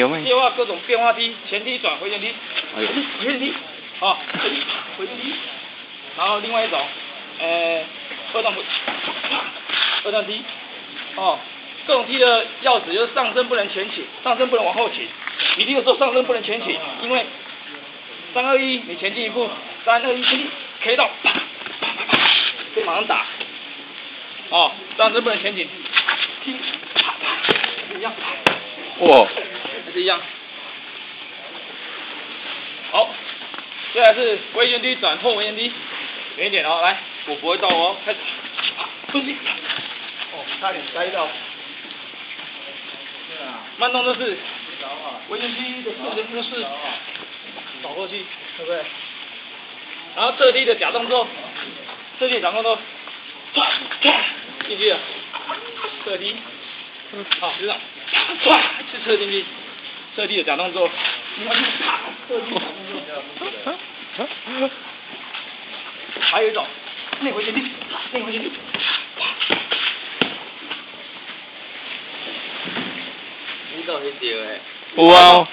有没接化各种变化梯，前踢转回旋梯，哎呦。回旋梯，啊，前梯回旋踢，然后另外一种，呃，二段不，二段梯，哦，各种踢的要旨就是上身不能前倾，上身不能往后倾，你这个时候上身不能前倾，因为三二一你前进一步，三二一前进，K 到，啪啪啪马上打，哦，上身不能前倾，踢，啪啪，一样。哇，还是一样。好，接下来是微旋踢转后微旋踢，远一点哦，来，我不会动哦，开始，蹲进，哦，差点摔到。慢动作是微旋踢的正前步式，倒过去，对不对？然后侧踢的假动作，侧踢假动作，进去了，侧踢，好，就这样，唰是侧进去，侧踢的假动作，假动作。还有一种内回旋踢，内回旋踢，你到底对诶？有。